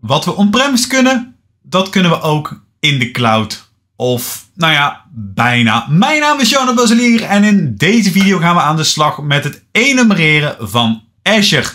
Wat we on-premise kunnen, dat kunnen we ook in de cloud. Of, nou ja, bijna. Mijn naam is Jonah Baselier en in deze video gaan we aan de slag met het enumereren van Azure.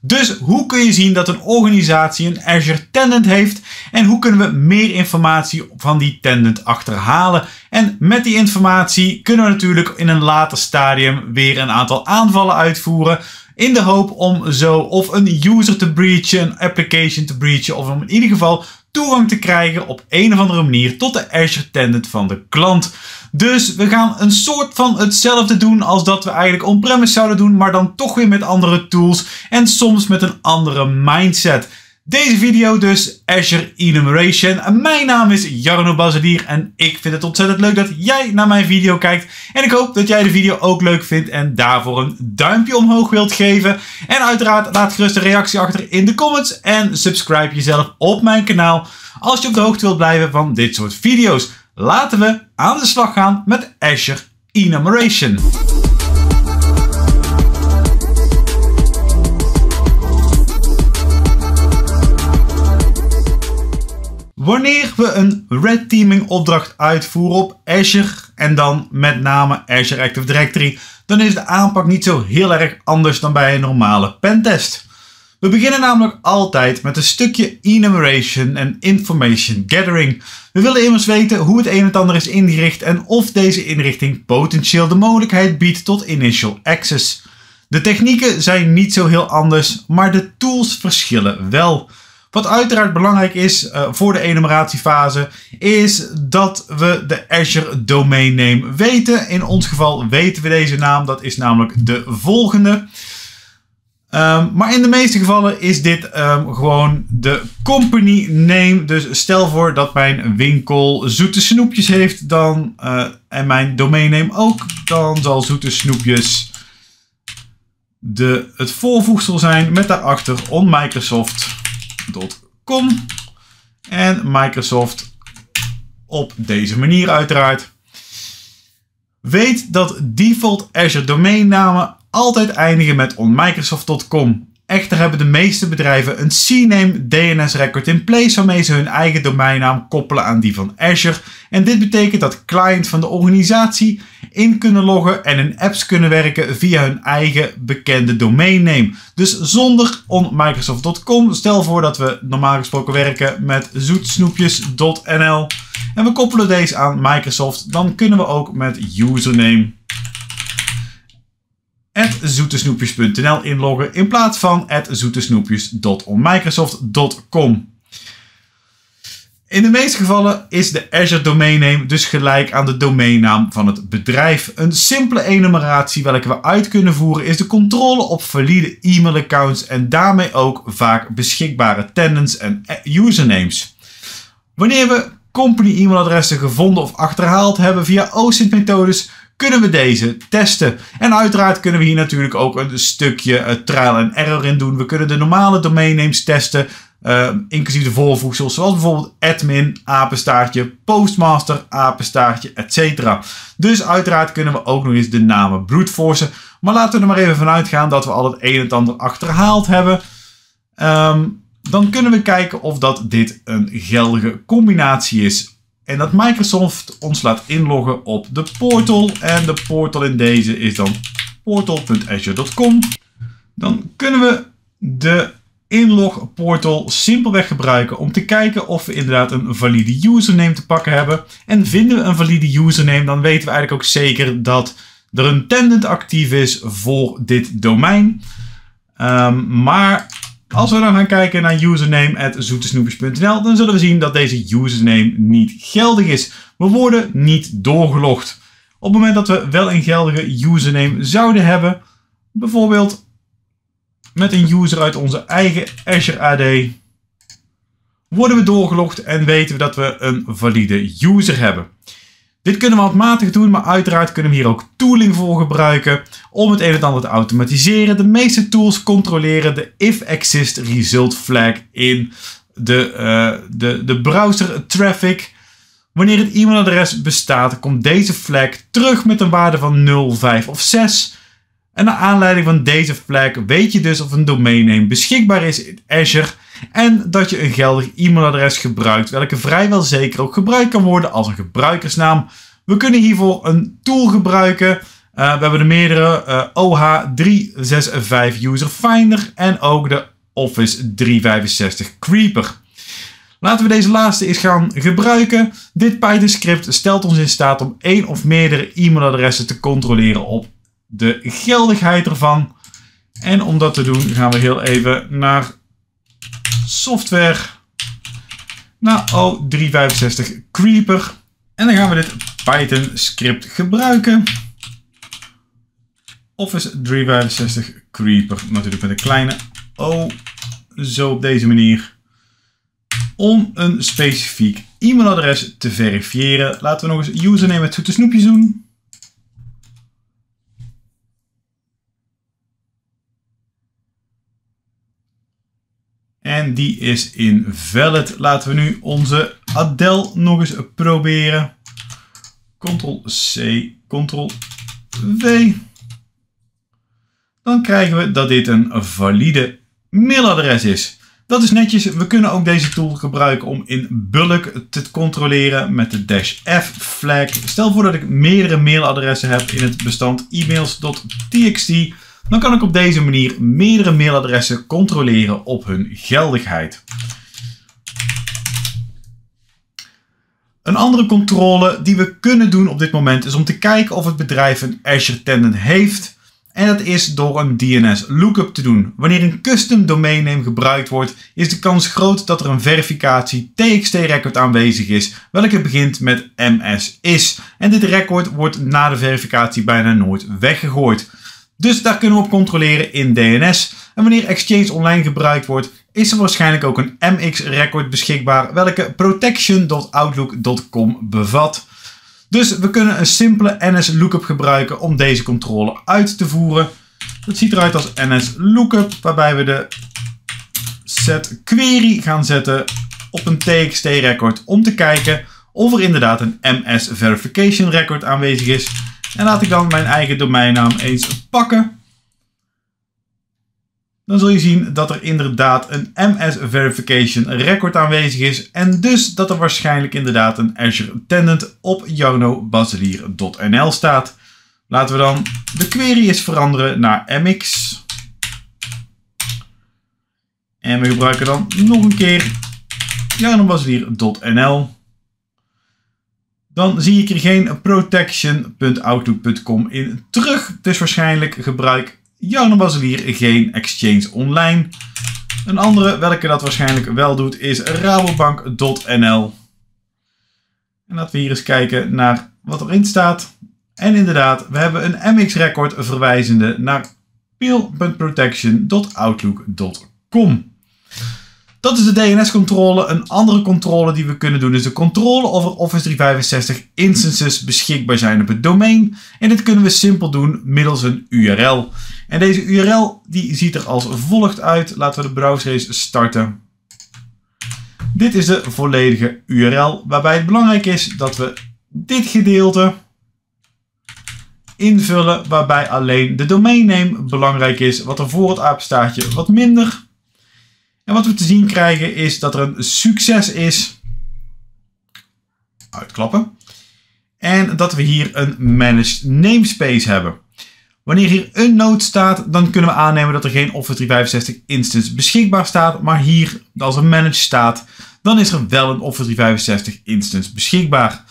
Dus hoe kun je zien dat een organisatie een Azure Tenant heeft en hoe kunnen we meer informatie van die tenant achterhalen? En met die informatie kunnen we natuurlijk in een later stadium weer een aantal aanvallen uitvoeren in de hoop om zo of een user te breachen, een application te breachen of om in ieder geval toegang te krijgen op een of andere manier tot de Azure Tenant van de klant. Dus we gaan een soort van hetzelfde doen als dat we eigenlijk on-premise zouden doen, maar dan toch weer met andere tools en soms met een andere mindset. Deze video dus Azure Enumeration. Mijn naam is Jarno Bazelier en ik vind het ontzettend leuk dat jij naar mijn video kijkt. En ik hoop dat jij de video ook leuk vindt en daarvoor een duimpje omhoog wilt geven. En uiteraard laat gerust een reactie achter in de comments en subscribe jezelf op mijn kanaal als je op de hoogte wilt blijven van dit soort video's. Laten we aan de slag gaan met Azure Enumeration. Wanneer we een red teaming opdracht uitvoeren op Azure en dan met name Azure Active Directory, dan is de aanpak niet zo heel erg anders dan bij een normale pentest. We beginnen namelijk altijd met een stukje enumeration en information gathering. We willen immers weten hoe het een en ander is ingericht en of deze inrichting potentieel de mogelijkheid biedt tot initial access. De technieken zijn niet zo heel anders, maar de tools verschillen wel. Wat uiteraard belangrijk is uh, voor de enumeratiefase, is dat we de Azure domain name weten. In ons geval weten we deze naam, dat is namelijk de volgende. Um, maar in de meeste gevallen is dit um, gewoon de company name. Dus stel voor dat mijn winkel zoete snoepjes heeft dan, uh, en mijn domainname ook. Dan zal zoete snoepjes de, het voorvoegsel zijn met daarachter onmicrosoft.com. En Microsoft op deze manier uiteraard. Weet dat default Azure domeinnamen altijd eindigen met onmicrosoft.com. Echter hebben de meeste bedrijven een CNAME DNS record in place waarmee ze hun eigen domeinnaam koppelen aan die van Azure. En dit betekent dat clients van de organisatie in kunnen loggen en in apps kunnen werken via hun eigen bekende domainname. Dus zonder onmicrosoft.com. Stel voor dat we normaal gesproken werken met zoetsnoepjes.nl en we koppelen deze aan Microsoft. Dan kunnen we ook met username zoetesnoepjes.nl inloggen in plaats van zoetesnoepjes.onmicrosoft.com. In de meeste gevallen is de Azure domainname dus gelijk aan de domeinnaam van het bedrijf. Een simpele enumeratie welke we uit kunnen voeren is de controle op valide e-mailaccounts en daarmee ook vaak beschikbare tenants en usernames. Wanneer we company e-mailadressen gevonden of achterhaald hebben via OSINT methodes kunnen we deze testen. En uiteraard kunnen we hier natuurlijk ook een stukje uh, trial en error in doen. We kunnen de normale domeinnames testen, uh, inclusief de voorvoegsels, zoals bijvoorbeeld admin, apenstaartje, postmaster, apenstaartje, etc. Dus uiteraard kunnen we ook nog eens de namen brute Maar laten we er maar even vanuit gaan dat we al het een en het ander achterhaald hebben. Um, dan kunnen we kijken of dat dit een geldige combinatie is en dat Microsoft ons laat inloggen op de portal. En de portal in deze is dan portal.azure.com. Dan kunnen we de inlog portal simpelweg gebruiken om te kijken of we inderdaad een valide username te pakken hebben. En vinden we een valide username, dan weten we eigenlijk ook zeker dat er een tenant actief is voor dit domein. Um, maar als we dan gaan kijken naar username.zoetesnoepjes.nl, dan zullen we zien dat deze username niet geldig is. We worden niet doorgelogd. Op het moment dat we wel een geldige username zouden hebben, bijvoorbeeld met een user uit onze eigen Azure AD, worden we doorgelogd en weten we dat we een valide user hebben. Dit kunnen we handmatig doen, maar uiteraard kunnen we hier ook tooling voor gebruiken om het een en ander te automatiseren. De meeste tools controleren de if exist result flag in de, uh, de, de browser traffic. Wanneer het e-mailadres bestaat, komt deze flag terug met een waarde van 0, 5 of 6. En naar aanleiding van deze flag weet je dus of een domainname beschikbaar is in Azure. En dat je een geldig e-mailadres gebruikt, welke vrijwel zeker ook gebruikt kan worden als een gebruikersnaam. We kunnen hiervoor een tool gebruiken. Uh, we hebben de meerdere uh, OH365 User Finder en ook de Office 365 Creeper. Laten we deze laatste eens gaan gebruiken. Dit Python script stelt ons in staat om één of meerdere e-mailadressen te controleren op de geldigheid ervan. En om dat te doen gaan we heel even naar software, naar O365 Creeper. En dan gaan we dit Python script gebruiken. Office 365 Creeper, natuurlijk met een kleine O, zo op deze manier. Om een specifiek e-mailadres te verifiëren, laten we nog eens username met zoete snoepjes doen. En die is invalid. Laten we nu onze Adele nog eens proberen. Ctrl-C, Ctrl-V. Dan krijgen we dat dit een valide mailadres is. Dat is netjes. We kunnen ook deze tool gebruiken om in bulk te controleren met de dash F flag. Stel voor dat ik meerdere mailadressen heb in het bestand emails.txt dan kan ik op deze manier meerdere mailadressen controleren op hun geldigheid. Een andere controle die we kunnen doen op dit moment is om te kijken of het bedrijf een Azure Tenant heeft. En dat is door een DNS lookup te doen. Wanneer een custom domain name gebruikt wordt, is de kans groot dat er een verificatie TXT record aanwezig is, welke begint met MS is. En dit record wordt na de verificatie bijna nooit weggegooid. Dus daar kunnen we op controleren in DNS. En wanneer Exchange Online gebruikt wordt, is er waarschijnlijk ook een MX-record beschikbaar, welke protection.outlook.com bevat. Dus we kunnen een simpele NS lookup gebruiken om deze controle uit te voeren. Dat ziet eruit als NS lookup, waarbij we de set query gaan zetten op een TXT record om te kijken of er inderdaad een MS verification record aanwezig is. En laat ik dan mijn eigen domeinnaam eens pakken. Dan zul je zien dat er inderdaad een MS Verification record aanwezig is. En dus dat er waarschijnlijk inderdaad een Azure Tenant op jarnobaselier.nl staat. Laten we dan de query eens veranderen naar MX. En we gebruiken dan nog een keer jarnobaselier.nl dan zie ik er geen protection.outlook.com in terug. Dus waarschijnlijk gebruik Jarno Baselier geen Exchange Online. Een andere welke dat waarschijnlijk wel doet is rabobank.nl. En laten we hier eens kijken naar wat erin staat. En inderdaad, we hebben een MX-record verwijzende naar peel.protection.outlook.com. Dat is de DNS-controle. Een andere controle die we kunnen doen is de controle of Office 365 instances beschikbaar zijn op het domein. En dit kunnen we simpel doen middels een URL. En deze URL die ziet er als volgt uit. Laten we de browser eens starten. Dit is de volledige URL waarbij het belangrijk is dat we dit gedeelte invullen waarbij alleen de domain belangrijk is. Wat er voor het apenstaartje wat minder. En wat we te zien krijgen is dat er een succes is. Uitklappen. En dat we hier een managed namespace hebben. Wanneer hier een node staat, dan kunnen we aannemen dat er geen Office 365 instance beschikbaar staat. Maar hier, als er managed staat, dan is er wel een Office 365 instance beschikbaar.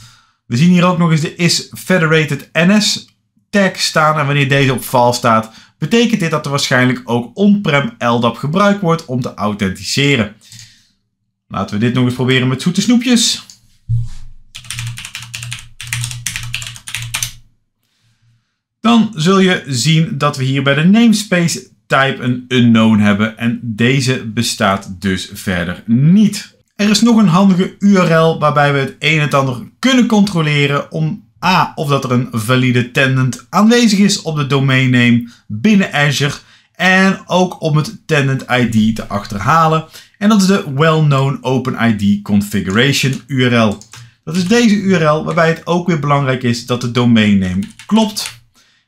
We zien hier ook nog eens de is federated ns tag staan. En wanneer deze op val staat, betekent dit dat er waarschijnlijk ook on-prem LDAP gebruikt wordt om te authenticeren. Laten we dit nog eens proberen met zoete snoepjes. Dan zul je zien dat we hier bij de namespace type een unknown hebben en deze bestaat dus verder niet. Er is nog een handige URL waarbij we het een en ander kunnen controleren om A. Of dat er een valide tenant aanwezig is op de domain name binnen Azure. En ook om het tenant ID te achterhalen. En dat is de well-known OpenID configuration URL. Dat is deze URL waarbij het ook weer belangrijk is dat de domain name klopt.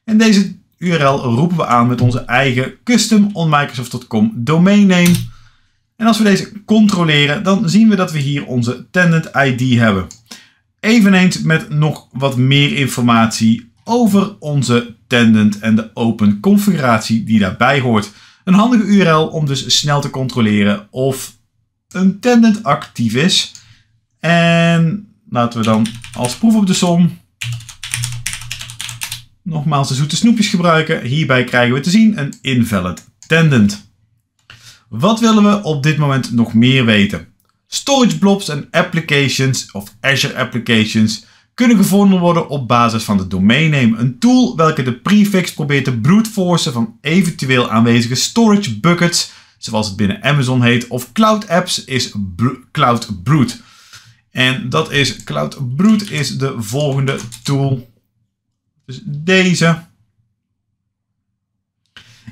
En deze URL roepen we aan met onze eigen custom on Microsoft.com domain name. En als we deze controleren, dan zien we dat we hier onze tenant ID hebben. Eveneens met nog wat meer informatie over onze tenant en de open configuratie die daarbij hoort. Een handige URL om dus snel te controleren of een tenant actief is. En laten we dan als proef op de som nogmaals de zoete snoepjes gebruiken. Hierbij krijgen we te zien een invalid tenant. Wat willen we op dit moment nog meer weten? Storage blobs en applications of Azure applications kunnen gevonden worden op basis van de domain name. Een tool welke de prefix probeert te brute van eventueel aanwezige storage buckets, zoals het binnen Amazon heet, of cloud apps is Cloud Brute. En dat is Cloud Brute is de volgende tool. Dus deze.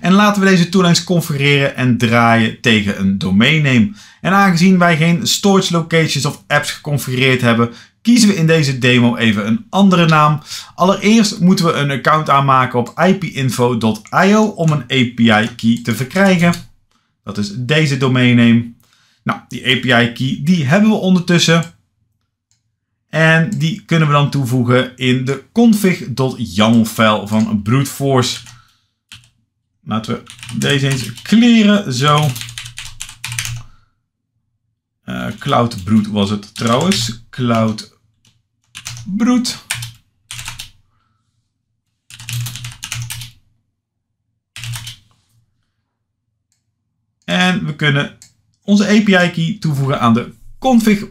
En laten we deze tool eens configureren en draaien tegen een domain name. En aangezien wij geen storage locations of apps geconfigureerd hebben, kiezen we in deze demo even een andere naam. Allereerst moeten we een account aanmaken op ipinfo.io om een API key te verkrijgen. Dat is deze domain name. Nou, die API key die hebben we ondertussen. En die kunnen we dan toevoegen in de config.yaml file van brute force. Laten we deze eens kleren. Zo. Uh, Cloud Brood was het trouwens. Cloud Brood. En we kunnen onze API key toevoegen aan de config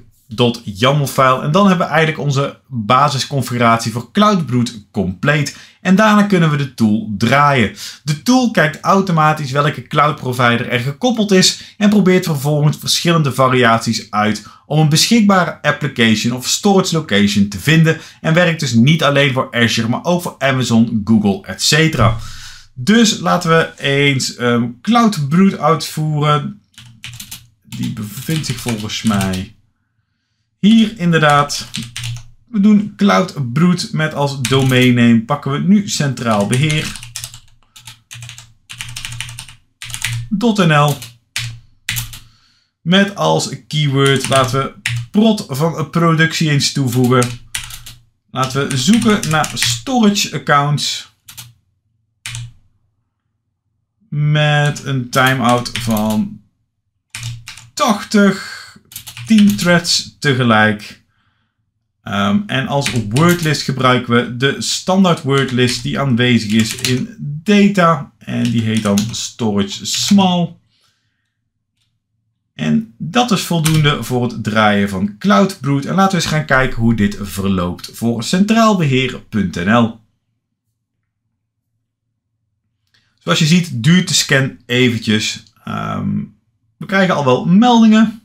.yaml-file. En dan hebben we eigenlijk onze basisconfiguratie voor CloudBrood compleet. En daarna kunnen we de tool draaien. De tool kijkt automatisch welke cloud provider er gekoppeld is en probeert vervolgens verschillende variaties uit om een beschikbare application of storage location te vinden. En werkt dus niet alleen voor Azure, maar ook voor Amazon, Google, etc. Dus laten we eens um, CloudBrood uitvoeren. Die bevindt zich volgens mij hier inderdaad, we doen Cloud Brood met als domain name. Pakken we nu centraal beheer. .nl met als keyword laten we prot van productie eens toevoegen. Laten we zoeken naar storage accounts. Met een timeout van 80 10 threads tegelijk. Um, en als wordlist gebruiken we de standaard wordlist die aanwezig is in data. En die heet dan storage small. En dat is voldoende voor het draaien van CloudBrood. En laten we eens gaan kijken hoe dit verloopt voor centraalbeheer.nl. Zoals je ziet duurt de scan eventjes. Um, we krijgen al wel meldingen.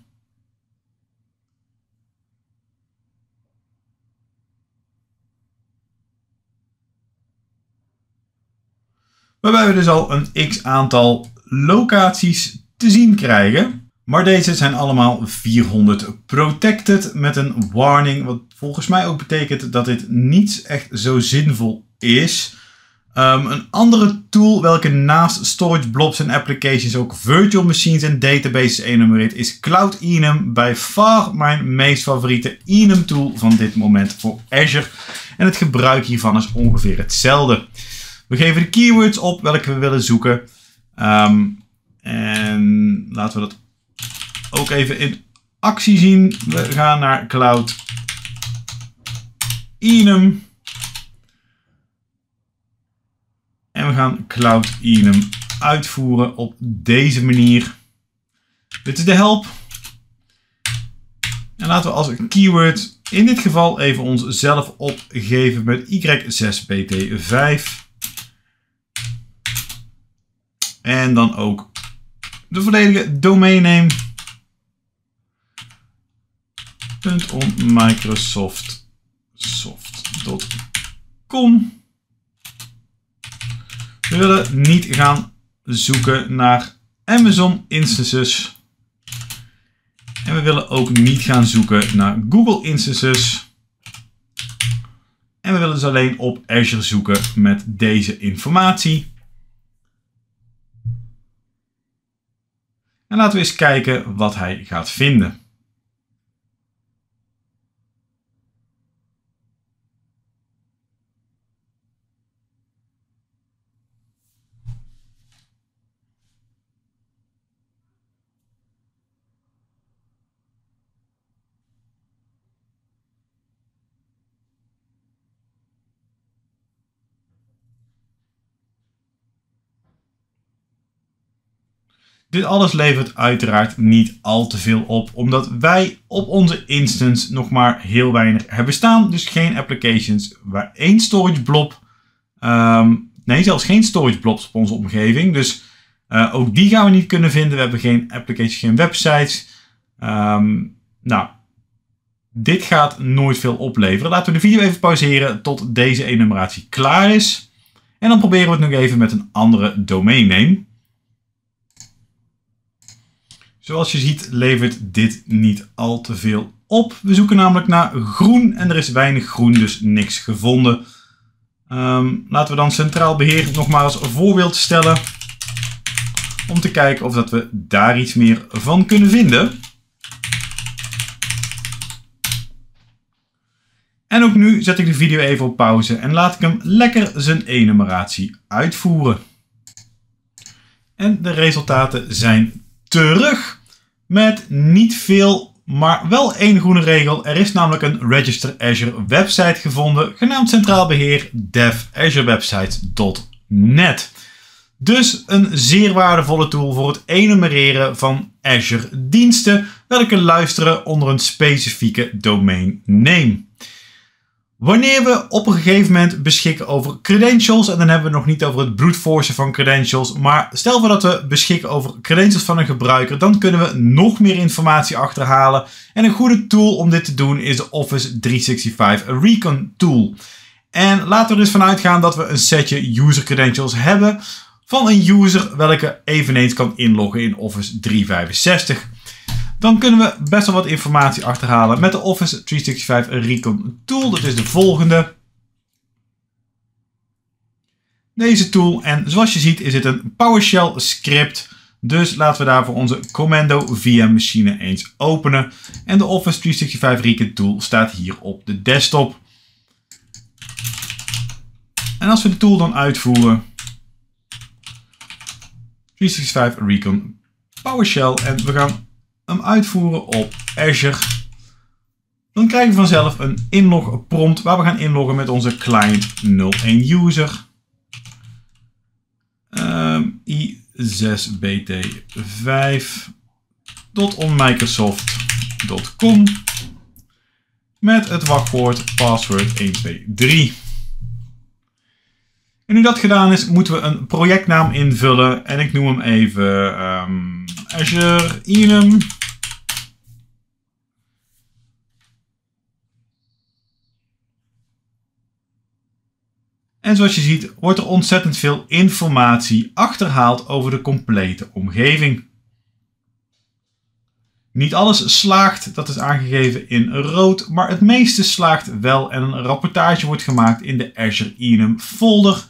Waarbij we dus al een x aantal locaties te zien krijgen. Maar deze zijn allemaal 400 protected met een warning. Wat volgens mij ook betekent dat dit niet echt zo zinvol is. Um, een andere tool welke naast storage blobs en applications ook virtual machines en databases enumereert is Cloud Enum. Bij far mijn meest favoriete Enum tool van dit moment voor Azure. En het gebruik hiervan is ongeveer hetzelfde. We geven de keywords op welke we willen zoeken. Um, en laten we dat ook even in actie zien. We gaan naar Cloud Enum. En we gaan Cloud Enum uitvoeren op deze manier. Dit is de help. En laten we als keyword in dit geval even onszelf opgeven met Y6BT5. En dan ook de volledige domain name. .microsoftsoft.com We willen niet gaan zoeken naar Amazon instances. En we willen ook niet gaan zoeken naar Google instances. En we willen dus alleen op Azure zoeken met deze informatie. En laten we eens kijken wat hij gaat vinden. Dit alles levert uiteraard niet al te veel op, omdat wij op onze instance nog maar heel weinig hebben staan. Dus geen applications waar één storage blob, um, nee zelfs geen storage blobs op onze omgeving. Dus uh, ook die gaan we niet kunnen vinden. We hebben geen applications, geen websites. Um, nou, dit gaat nooit veel opleveren. Laten we de video even pauzeren tot deze enumeratie klaar is. En dan proberen we het nog even met een andere domain name. Zoals je ziet levert dit niet al te veel op. We zoeken namelijk naar groen en er is weinig groen, dus niks gevonden. Um, laten we dan centraal beheer nog maar als voorbeeld stellen. Om te kijken of dat we daar iets meer van kunnen vinden. En ook nu zet ik de video even op pauze en laat ik hem lekker zijn enumeratie uitvoeren. En de resultaten zijn terug met niet veel, maar wel één groene regel. Er is namelijk een Register Azure website gevonden, genaamd Centraal Beheer devazurebwebsites.net. Dus een zeer waardevolle tool voor het enumereren van Azure diensten, welke luisteren onder een specifieke domain name. Wanneer we op een gegeven moment beschikken over credentials, en dan hebben we nog niet over het brute van credentials, maar stel voor dat we beschikken over credentials van een gebruiker, dan kunnen we nog meer informatie achterhalen. En een goede tool om dit te doen is de Office 365 Recon Tool. En laten we dus vanuit gaan dat we een setje user credentials hebben van een user welke eveneens kan inloggen in Office 365 dan kunnen we best wel wat informatie achterhalen met de Office 365 Recon tool. Dat is de volgende. Deze tool. En zoals je ziet is het een PowerShell script. Dus laten we daarvoor onze Commando VM machine eens openen. En de Office 365 Recon tool staat hier op de desktop. En als we de tool dan uitvoeren. 365 Recon PowerShell. En we gaan hem uitvoeren op Azure. Dan krijgen we vanzelf een inlog prompt waar we gaan inloggen met onze client 01 user. Um, i6bt5.onmicrosoft.com met het wachtwoord password 123. En nu dat gedaan is, moeten we een projectnaam invullen. En ik noem hem even um, Azure Enum. En zoals je ziet wordt er ontzettend veel informatie achterhaald over de complete omgeving. Niet alles slaagt, dat is aangegeven in rood, maar het meeste slaagt wel en een rapportage wordt gemaakt in de Azure Enum folder,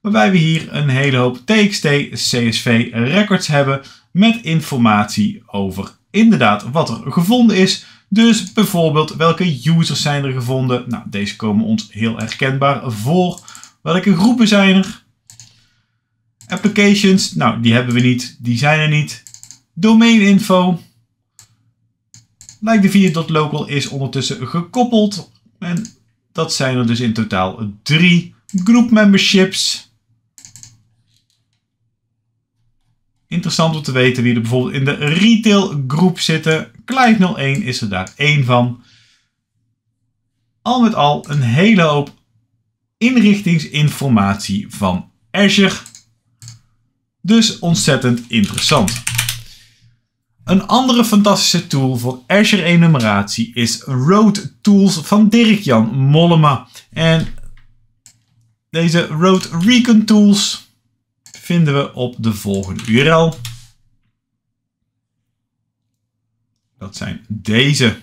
waarbij we hier een hele hoop TXT CSV records hebben met informatie over inderdaad wat er gevonden is. Dus bijvoorbeeld welke users zijn er gevonden. Nou, deze komen ons heel herkenbaar voor. Welke groepen zijn er? Applications, nou die hebben we niet, die zijn er niet. Domain info. Like is ondertussen gekoppeld. En dat zijn er dus in totaal drie. Group memberships. Interessant om te weten wie er bijvoorbeeld in de retail groep zitten. Client 01 is er daar één van. Al met al een hele hoop inrichtingsinformatie van Azure. Dus ontzettend interessant. Een andere fantastische tool voor Azure enumeratie is Road Tools van Dirk-Jan Mollema. En deze Road Recon Tools vinden we op de volgende URL. Dat zijn deze.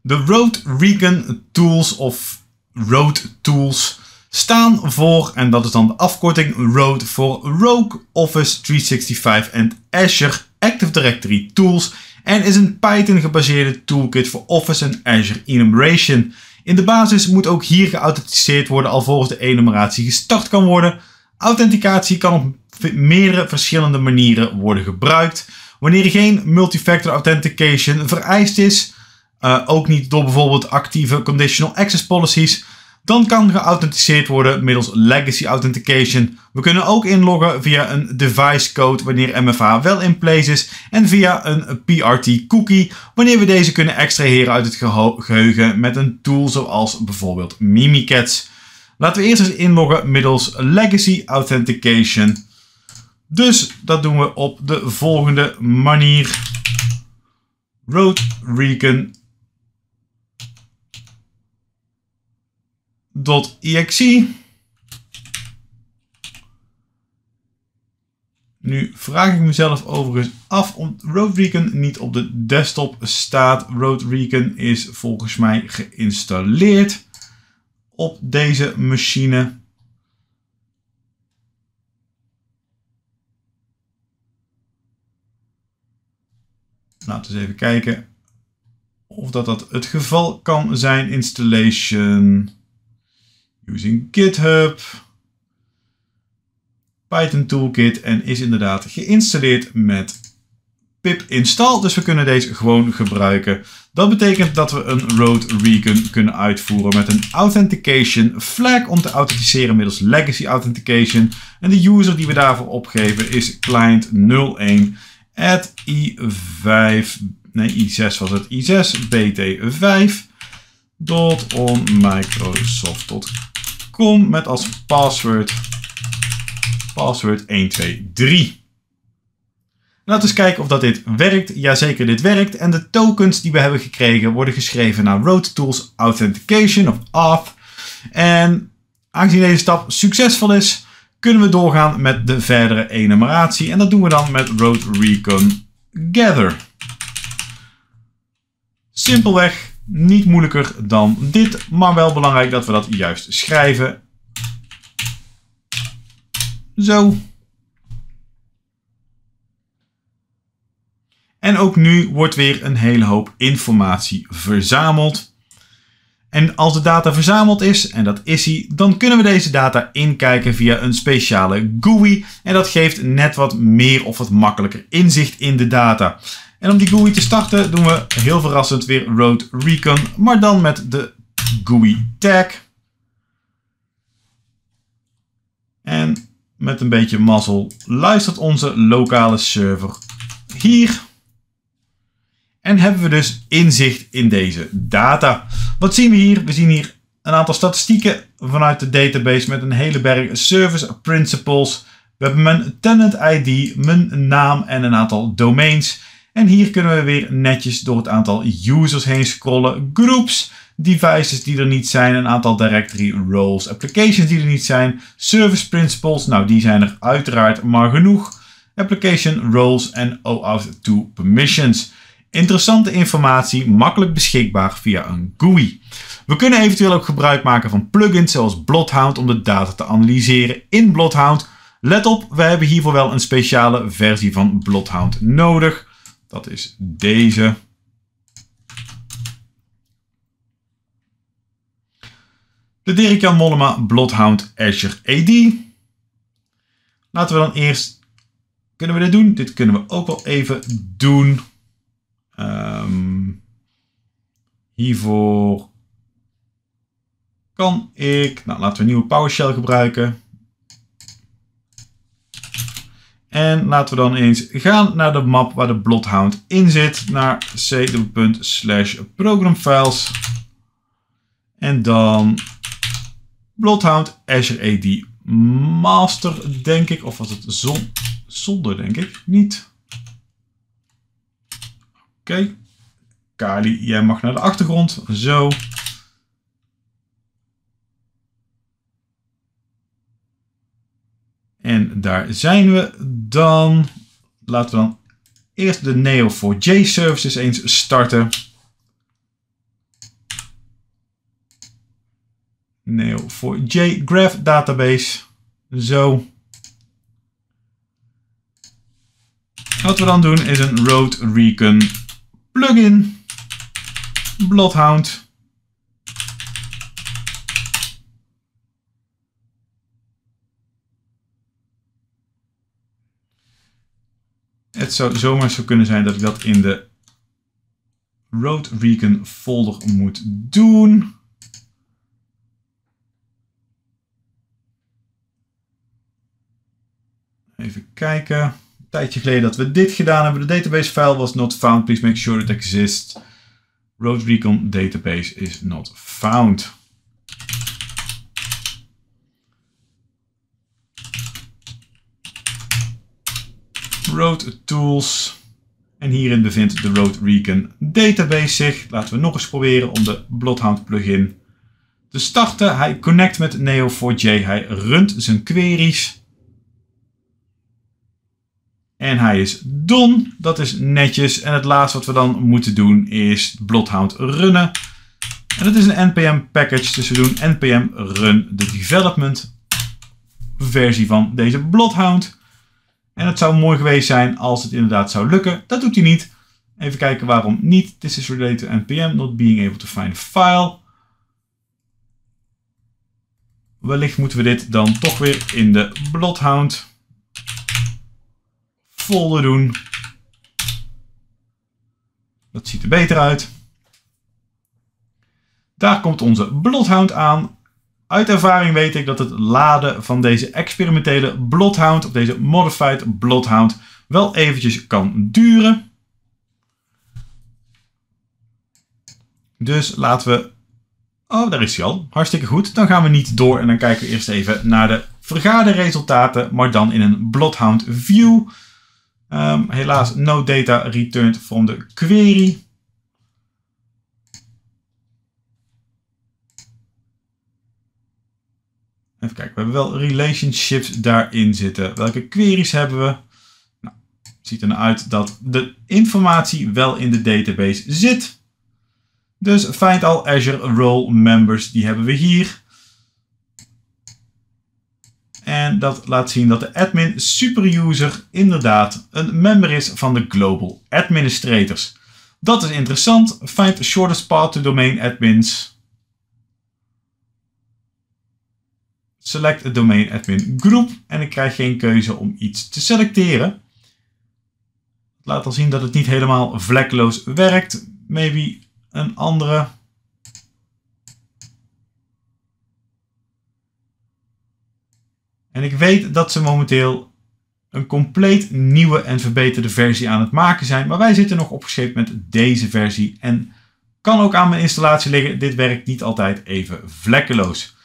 De Road Recon Tools of Road Tools staan voor, en dat is dan de afkorting ROAD voor Rogue Office 365 en Azure Active Directory tools en is een Python gebaseerde toolkit voor Office en Azure Enumeration. In de basis moet ook hier geauthenticeerd worden alvorens de enumeratie gestart kan worden. Authenticatie kan op meerdere verschillende manieren worden gebruikt. Wanneer er geen multifactor authentication vereist is, uh, ook niet door bijvoorbeeld actieve conditional access policies, dan kan geauthenticeerd worden middels legacy authentication. We kunnen ook inloggen via een device code wanneer MFA wel in place is en via een PRT cookie wanneer we deze kunnen extraheren uit het geheugen met een tool zoals bijvoorbeeld Mimikatz. Laten we eerst eens inloggen middels legacy authentication. Dus dat doen we op de volgende manier. Road Recon .exe. Nu vraag ik mezelf overigens af om RoadRecon niet op de desktop staat. RoadRecon is volgens mij geïnstalleerd op deze machine. Laten we eens even kijken of dat, dat het geval kan zijn. Installation using GitHub. Python Toolkit en is inderdaad geïnstalleerd met pip install. Dus we kunnen deze gewoon gebruiken. Dat betekent dat we een road recon kunnen uitvoeren met een authentication flag om te authenticeren middels legacy authentication. En de user die we daarvoor opgeven is client 01 at i5, nee i6 was het, i6 bt5 dot on microsoft.com met als password password 123. Laten we eens kijken of dat dit werkt. Jazeker, dit werkt. En de tokens die we hebben gekregen worden geschreven naar Road Tools Authentication of Auth. En aangezien deze stap succesvol is, kunnen we doorgaan met de verdere enumeratie. En dat doen we dan met Road Recon Gather. Simpelweg, niet moeilijker dan dit, maar wel belangrijk dat we dat juist schrijven. Zo. En ook nu wordt weer een hele hoop informatie verzameld. En als de data verzameld is, en dat is hij, dan kunnen we deze data inkijken via een speciale GUI. En dat geeft net wat meer of wat makkelijker inzicht in de data. En om die GUI te starten doen we heel verrassend weer Road Recon, maar dan met de GUI tag. En met een beetje mazzel luistert onze lokale server hier. En hebben we dus inzicht in deze data. Wat zien we hier? We zien hier een aantal statistieken vanuit de database met een hele berg service principles. We hebben mijn tenant ID, mijn naam en een aantal domains. En hier kunnen we weer netjes door het aantal users heen scrollen. Groups, devices die er niet zijn, een aantal directory roles, applications die er niet zijn, service principles, nou die zijn er uiteraard maar genoeg. Application roles en OAuth 2 permissions. Interessante informatie, makkelijk beschikbaar via een GUI. We kunnen eventueel ook gebruik maken van plugins zoals Bloodhound om de data te analyseren in Bloodhound. Let op, we hebben hiervoor wel een speciale versie van Bloodhound nodig. Dat is deze. De Dirk-Jan Mollema Bloodhound Azure AD. Laten we dan eerst... Kunnen we dit doen? Dit kunnen we ook wel even doen. Um, hiervoor kan ik, nou laten we een nieuwe PowerShell gebruiken. En laten we dan eens gaan naar de map waar de Bloodhound in zit, naar c.slash programfiles. En dan Bloodhound Azure AD Master, denk ik. Of was het zon, zonder, denk ik. Niet. Oké. Kali, jij mag naar de achtergrond. Zo. En daar zijn we dan. Laten we dan eerst de Neo4j services eens starten. Neo4j Graph Database. Zo. Wat we dan doen is een Road Recon plugin. Bloodhound. Het zou zomaar zo kunnen zijn dat ik dat in de Road Recon folder moet doen. Even kijken. Een tijdje geleden dat we dit gedaan hebben. De database file was not found. Please make sure it exists. Road Recon database is not found. Road Tools. En hierin bevindt de Road Recon database zich. Laten we nog eens proberen om de Bloodhound plugin te starten. Hij connect met Neo4j. Hij runt zijn queries. En hij is done. Dat is netjes. En het laatste wat we dan moeten doen is Bloodhound runnen. En dat is een npm package. Dus we doen npm run de development versie van deze Bloodhound. En het zou mooi geweest zijn als het inderdaad zou lukken. Dat doet hij niet. Even kijken waarom niet. This is related to npm, not being able to find file. Wellicht moeten we dit dan toch weer in de Bloodhound folder doen. Dat ziet er beter uit. Daar komt onze Bloodhound aan. Uit ervaring weet ik dat het laden van deze experimentele Bloodhound, of deze Modified Bloodhound, wel eventjes kan duren. Dus laten we... Oh, daar is hij al. Hartstikke goed. Dan gaan we niet door en dan kijken we eerst even naar de vergaderresultaten, maar dan in een Bloodhound view. Um, helaas, no data returned from the query. Even kijken, we hebben wel relationships daarin zitten. Welke queries hebben we? Nou, het ziet er nou uit dat de informatie wel in de database zit. Dus find all Azure role members, die hebben we hier. En dat laat zien dat de admin superuser inderdaad een member is van de Global Administrators. Dat is interessant. Find shortest path to domain admins. Select a domain admin group. En ik krijg geen keuze om iets te selecteren. laat al zien dat het niet helemaal vlekkeloos werkt. Maybe een andere. En ik weet dat ze momenteel een compleet nieuwe en verbeterde versie aan het maken zijn. Maar wij zitten nog opgescheept met deze versie. En kan ook aan mijn installatie liggen. Dit werkt niet altijd even vlekkeloos.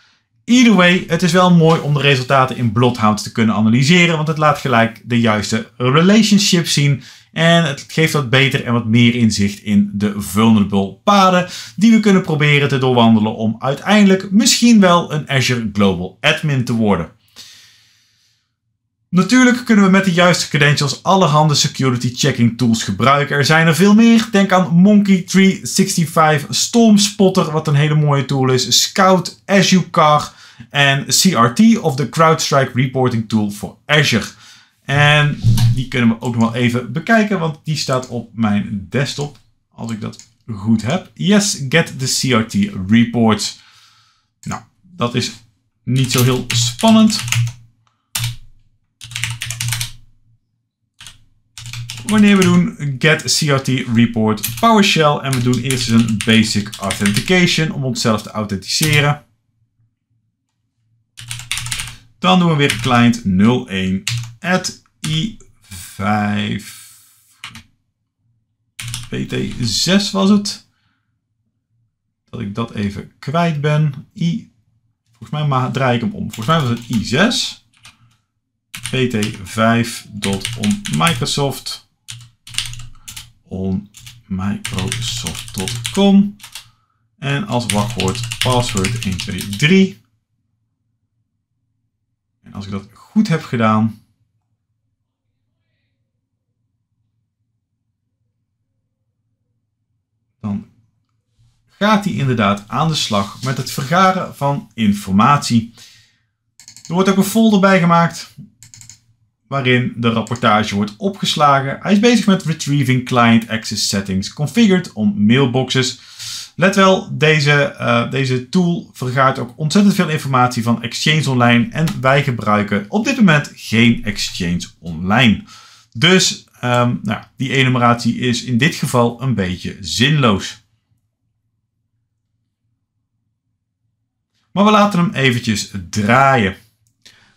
Either way, het is wel mooi om de resultaten in Bloodhound te kunnen analyseren, want het laat gelijk de juiste relationship zien. En het geeft wat beter en wat meer inzicht in de vulnerable paden die we kunnen proberen te doorwandelen om uiteindelijk misschien wel een Azure Global Admin te worden. Natuurlijk kunnen we met de juiste credentials allerhande security checking tools gebruiken. Er zijn er veel meer. Denk aan Monkey 365, Storm Spotter, wat een hele mooie tool is, Scout, Azure Car en CRT of de CrowdStrike Reporting Tool voor Azure. En die kunnen we ook nog wel even bekijken, want die staat op mijn desktop. Als ik dat goed heb. Yes, get the CRT reports. Nou, dat is niet zo heel spannend. Wanneer we doen get CRT report PowerShell en we doen eerst een basic authentication om onszelf te authenticeren. Dan doen we weer client 01 at i5 pt6 was het. Dat ik dat even kwijt ben. I, volgens mij draai ik hem om. Volgens mij was het i6 pt5.on Microsoft on Microsoft.com. En als wachtwoord password 123. En als ik dat goed heb gedaan, dan gaat hij inderdaad aan de slag met het vergaren van informatie. Er wordt ook een folder bij gemaakt waarin de rapportage wordt opgeslagen. Hij is bezig met retrieving client access settings configured on mailboxes. Let wel, deze, uh, deze tool vergaart ook ontzettend veel informatie van Exchange Online en wij gebruiken op dit moment geen Exchange Online. Dus um, nou, die enumeratie is in dit geval een beetje zinloos. Maar we laten hem eventjes draaien.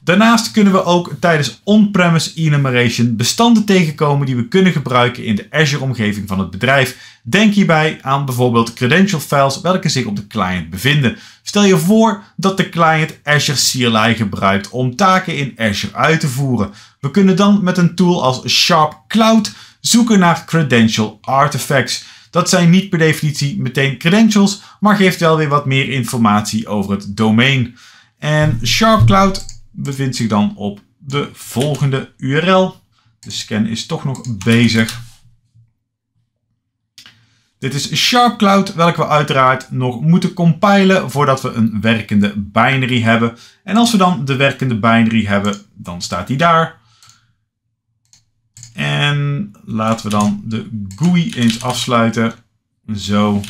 Daarnaast kunnen we ook tijdens on-premise enumeration bestanden tegenkomen die we kunnen gebruiken in de Azure-omgeving van het bedrijf. Denk hierbij aan bijvoorbeeld credential files welke zich op de client bevinden. Stel je voor dat de client Azure CLI gebruikt om taken in Azure uit te voeren. We kunnen dan met een tool als Sharp Cloud zoeken naar credential artifacts. Dat zijn niet per definitie meteen credentials, maar geeft wel weer wat meer informatie over het domein. En Sharp Cloud bevindt zich dan op de volgende URL. De scan is toch nog bezig. Dit is Sharp Cloud, welke we uiteraard nog moeten compilen voordat we een werkende binary hebben. En als we dan de werkende binary hebben, dan staat die daar. En laten we dan de GUI eens afsluiten. Zo.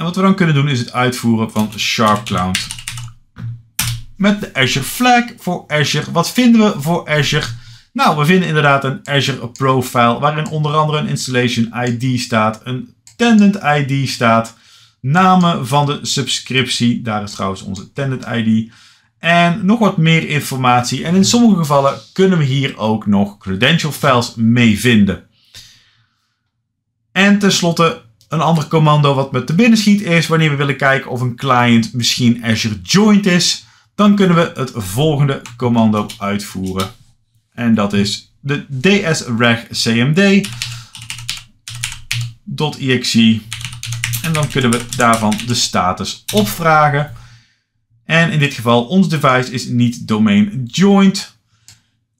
En wat we dan kunnen doen is het uitvoeren van Sharp Cloud. Met de Azure Flag voor Azure. Wat vinden we voor Azure? Nou, we vinden inderdaad een Azure Profile waarin onder andere een Installation ID staat, een Tenant ID staat, namen van de subscriptie, daar is trouwens onze Tenant ID, en nog wat meer informatie. En in sommige gevallen kunnen we hier ook nog credential files mee vinden. En tenslotte een ander commando wat me te binnen schiet is wanneer we willen kijken of een client misschien Azure Joint is. Dan kunnen we het volgende commando uitvoeren. En dat is de dsregcmd.exe. En dan kunnen we daarvan de status opvragen. En in dit geval, ons device is niet domain joint.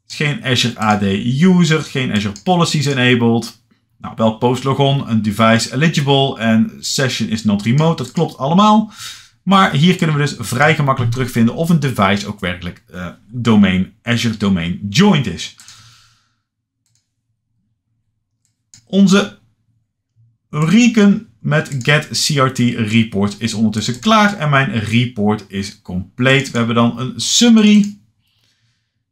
Geen Azure AD user, geen Azure policies enabled. Nou, wel postlogon, een device eligible en session is not remote. Dat klopt allemaal. Maar hier kunnen we dus vrij gemakkelijk terugvinden of een device ook werkelijk uh, Azure Domain Joint is. Onze recon met get CRT report is ondertussen klaar en mijn report is compleet. We hebben dan een summary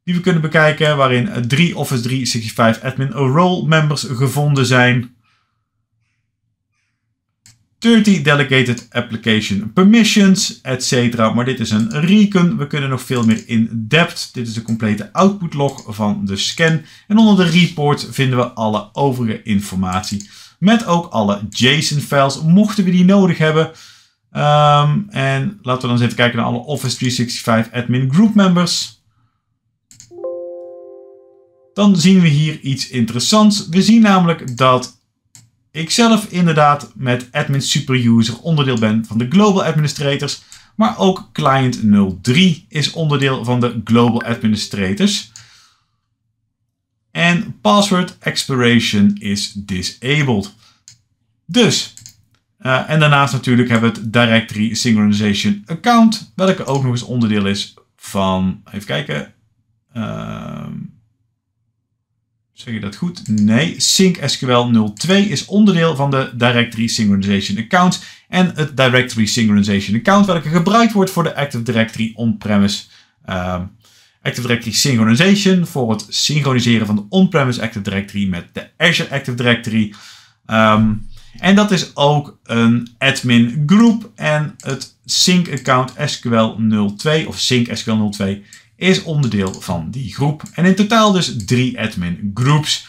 die we kunnen bekijken, waarin drie Office 365 admin role members gevonden zijn. 30 delegated application permissions, etc. Maar dit is een recon. We kunnen nog veel meer in depth. Dit is de complete output log van de scan. En onder de report vinden we alle overige informatie. Met ook alle JSON files, mochten we die nodig hebben. Um, en laten we dan eens even kijken naar alle Office 365 admin group members dan zien we hier iets interessants. We zien namelijk dat ik zelf inderdaad met admin superuser onderdeel ben van de global administrators. Maar ook client 03 is onderdeel van de global administrators. En password expiration is disabled. Dus, uh, en daarnaast natuurlijk hebben we het directory synchronization account, welke ook nog eens onderdeel is van, even kijken, uh, Zeg je dat goed? Nee. SyncSQL 02 is onderdeel van de Directory Synchronization Account en het Directory Synchronization Account, welke gebruikt wordt voor de Active Directory on-premise uh, Active Directory Synchronization voor het synchroniseren van de on-premise Active Directory met de Azure Active Directory. Um, en dat is ook een admin group en het sync account SQL 02 of sync SQL 02 is onderdeel van die groep. En in totaal dus drie admin groups.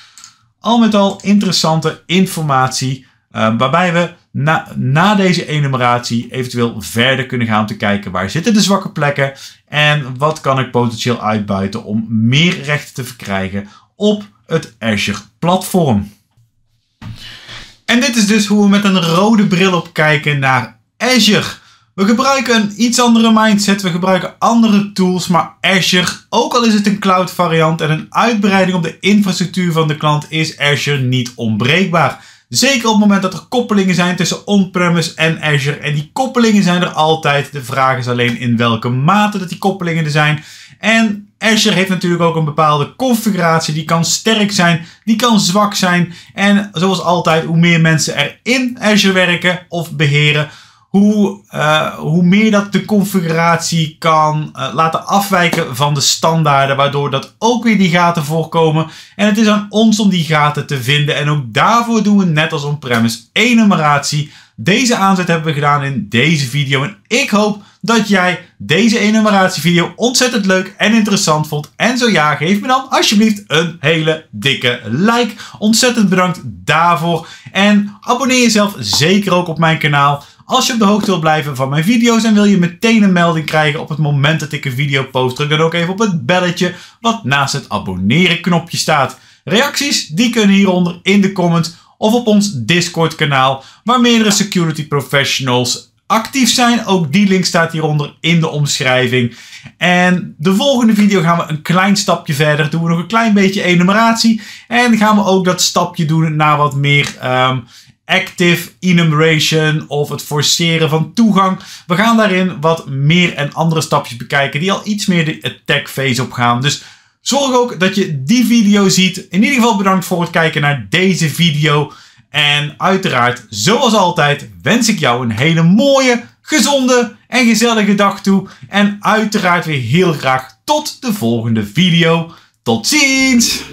Al met al interessante informatie, uh, waarbij we na, na deze enumeratie eventueel verder kunnen gaan om te kijken waar zitten de zwakke plekken en wat kan ik potentieel uitbuiten om meer rechten te verkrijgen op het Azure platform. En dit is dus hoe we met een rode bril op kijken naar Azure. We gebruiken een iets andere mindset, we gebruiken andere tools, maar Azure, ook al is het een cloud variant en een uitbreiding op de infrastructuur van de klant, is Azure niet onbreekbaar. Zeker op het moment dat er koppelingen zijn tussen on-premise en Azure. En die koppelingen zijn er altijd. De vraag is alleen in welke mate dat die koppelingen er zijn. En Azure heeft natuurlijk ook een bepaalde configuratie. Die kan sterk zijn, die kan zwak zijn. En zoals altijd, hoe meer mensen er in Azure werken of beheren, hoe, uh, hoe meer dat de configuratie kan uh, laten afwijken van de standaarden, waardoor dat ook weer die gaten voorkomen. En het is aan ons om die gaten te vinden. En ook daarvoor doen we net als on-premise enumeratie. Deze aanzet hebben we gedaan in deze video. En ik hoop dat jij deze enumeratie video ontzettend leuk en interessant vond. En zo ja, geef me dan alsjeblieft een hele dikke like. Ontzettend bedankt daarvoor. En abonneer jezelf zeker ook op mijn kanaal. Als je op de hoogte wil blijven van mijn video's en wil je meteen een melding krijgen op het moment dat ik een video post, druk dan ook even op het belletje wat naast het abonneren knopje staat. Reacties die kunnen hieronder in de comments of op ons Discord kanaal waar meerdere security professionals actief zijn. Ook die link staat hieronder in de omschrijving. En de volgende video gaan we een klein stapje verder. Doen we nog een klein beetje enumeratie. En gaan we ook dat stapje doen naar wat meer um, active enumeration of het forceren van toegang. We gaan daarin wat meer en andere stapjes bekijken die al iets meer de attack phase op gaan. Dus zorg ook dat je die video ziet. In ieder geval bedankt voor het kijken naar deze video. En uiteraard, zoals altijd, wens ik jou een hele mooie, gezonde en gezellige dag toe. En uiteraard weer heel graag tot de volgende video. Tot ziens!